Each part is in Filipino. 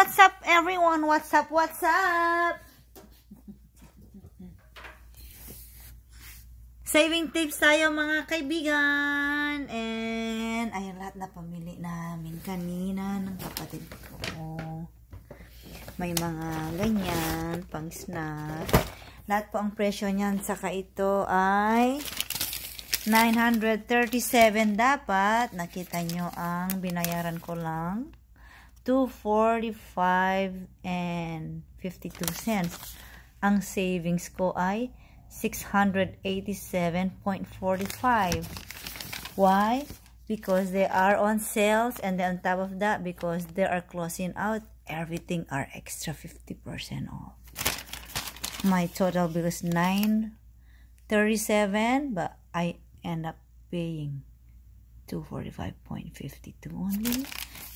What's up everyone? What's up? What's up? Saving tips tayo mga kaibigan. And ayun lahat na pamili namin kanina ng kapatid ko. May mga ganyan, pang snack. Lahat po ang presyo niyan. Saka ito ay 937 dapat. Nakita nyo ang binayaran ko lang. 245 and 52 cents. Ang savings ko ay 687.45. Why? Because they are on sales and then on top of that, because they are closing out, everything are extra 50% off. My total bill is 937 but I end up paying 245.52 only.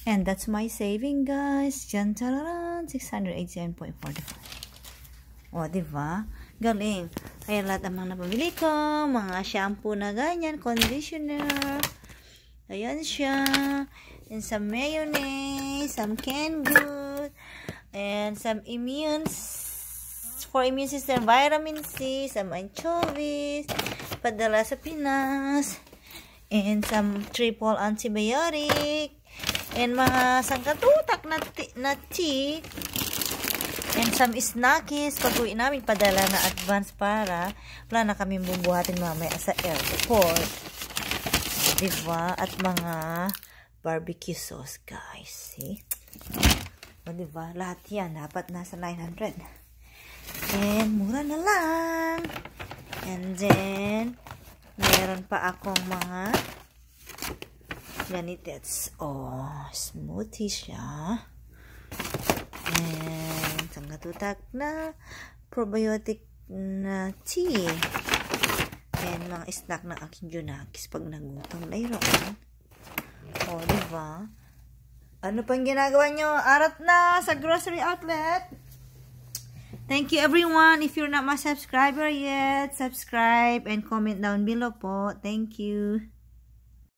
And that's my saving, guys. Diyan, tararan, 687.45. O, diba? Galing. Kaya lahat ang mga napamili ko, mga shampoo na ganyan, conditioner. Ayan siya. And some mayonnaise, some canned good, and some immune for immune system, vitamin C, some anchovies, padala sa Pinas, and some triple antibiotic, and mga sangkatutak na, na tea, and some snackies, pag uwi namin, padala na advance para wala na kami bubuhatin mamaya sa airport. Diba? At mga barbecue sauce, guys. See? O, diba? Lahat yan, dapat nasa 900. And, mura na lang. And then, mayroon pa akong mga ganitets. Oh, smoothie siya. And, sanggatutak na probiotic na tea. And, mga snack ng aking junakis pag nagutom. Mayroon. O, oh, diba? Ano pang ginagawa nyo? Arat na sa grocery outlet. Thank you everyone. If you're not my subscriber yet, subscribe and comment down below po. Thank you.